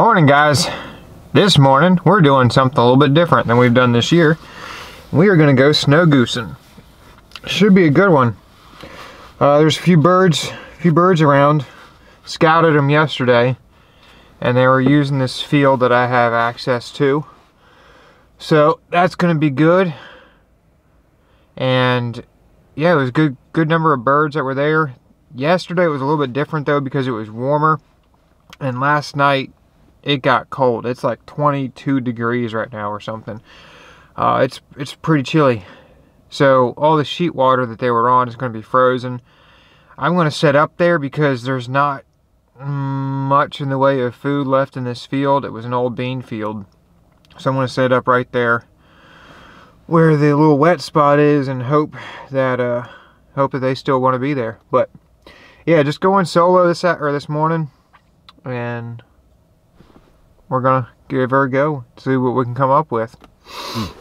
Morning guys. This morning we're doing something a little bit different than we've done this year. We are going to go snow goosing. Should be a good one. Uh, there's a few birds, a few birds around. Scouted them yesterday and they were using this field that I have access to. So that's going to be good. And yeah, it was a good good number of birds that were there. Yesterday it was a little bit different though because it was warmer. And last night it got cold. It's like 22 degrees right now or something. Uh, it's it's pretty chilly. So all the sheet water that they were on is going to be frozen. I'm going to set up there because there's not much in the way of food left in this field. It was an old bean field. So I'm going to set up right there where the little wet spot is and hope that uh, hope that they still want to be there. But yeah, just going solo this or this morning and we're gonna give her a go, see what we can come up with. Mm.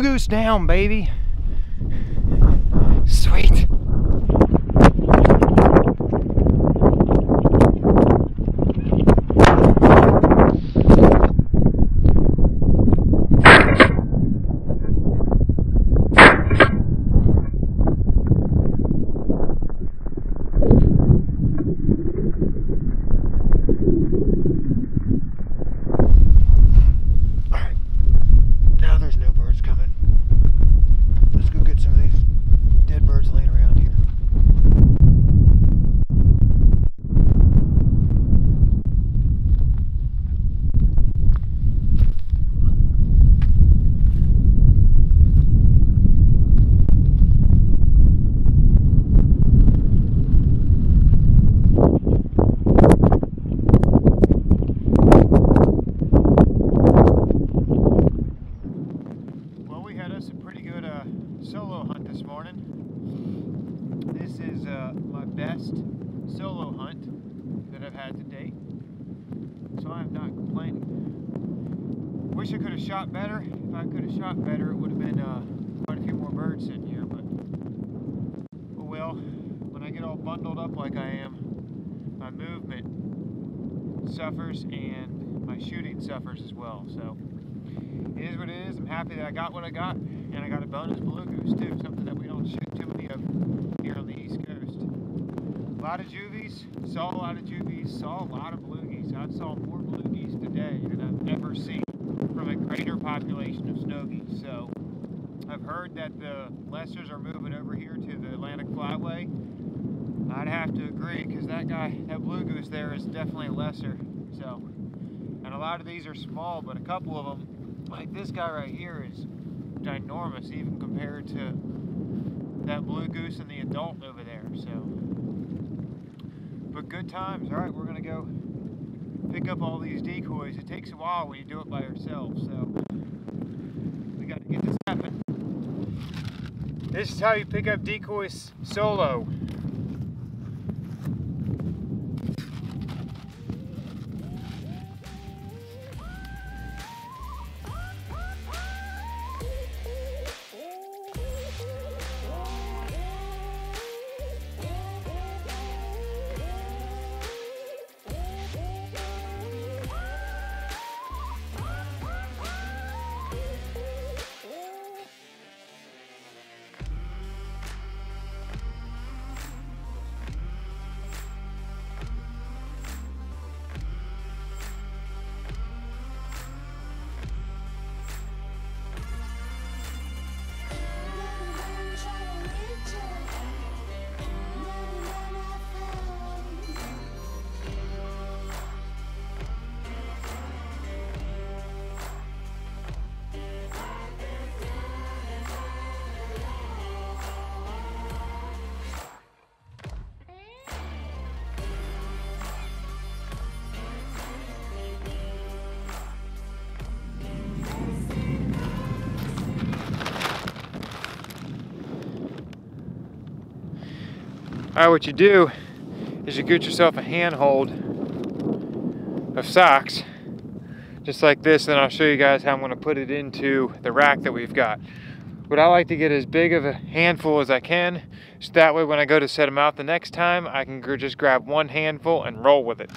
Goose down, baby. Sweet. Alright. Now there's no birds coming. Let's go get some of these dead birds laying around here. Well, we had us a pretty good uh, solo hunt this morning. This is uh, my best solo hunt that I've had to date, so I'm not complaining. Wish I could have shot better. If I could have shot better, it would have been uh, quite a few more birds sitting here. But oh well, when I get all bundled up like I am, my movement suffers and my shooting suffers as well. So it is what it is. I'm happy that I got what I got, and I got a bonus blue goose too, that we don't shoot too many of here on the East Coast. A lot of juvies, saw a lot of juvies, saw a lot of blue geese. I saw more blue geese today than I've ever seen from a greater population of snow geese. So I've heard that the lessers are moving over here to the Atlantic Flyway. I'd have to agree because that guy, that blue goose there is definitely a lesser. So, and a lot of these are small, but a couple of them like this guy right here is ginormous even compared to that blue goose and the adult over there so but good times. All right we're gonna go pick up all these decoys. It takes a while when you do it by yourself so we got to get this happen. This is how you pick up decoys solo All right, what you do is you get yourself a handhold of socks, just like this, and I'll show you guys how I'm gonna put it into the rack that we've got. What I like to get as big of a handful as I can, so that way when I go to set them out the next time, I can just grab one handful and roll with it.